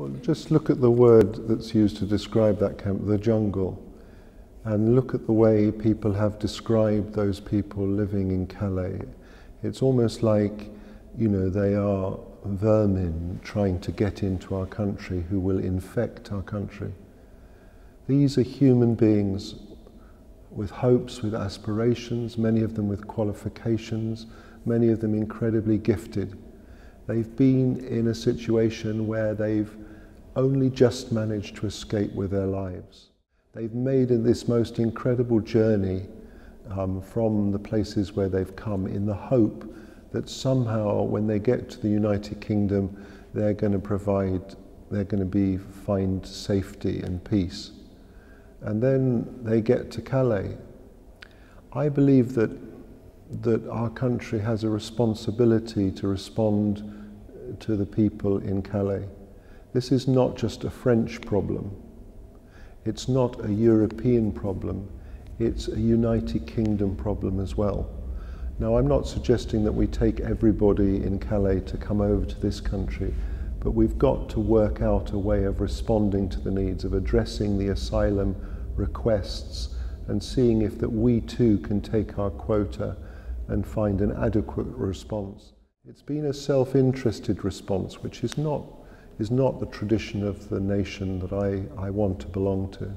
Well, just look at the word that's used to describe that camp, the jungle, and look at the way people have described those people living in Calais. It's almost like, you know, they are vermin trying to get into our country who will infect our country. These are human beings with hopes, with aspirations, many of them with qualifications, many of them incredibly gifted. They've been in a situation where they've only just managed to escape with their lives. They've made this most incredible journey um, from the places where they've come in the hope that somehow when they get to the United Kingdom, they're going to provide, they're going to be, find safety and peace. And then they get to Calais. I believe that, that our country has a responsibility to respond to the people in Calais. This is not just a French problem. It's not a European problem. It's a United Kingdom problem as well. Now, I'm not suggesting that we take everybody in Calais to come over to this country, but we've got to work out a way of responding to the needs, of addressing the asylum requests and seeing if that we too can take our quota and find an adequate response. It's been a self-interested response, which is not, is not the tradition of the nation that I, I want to belong to.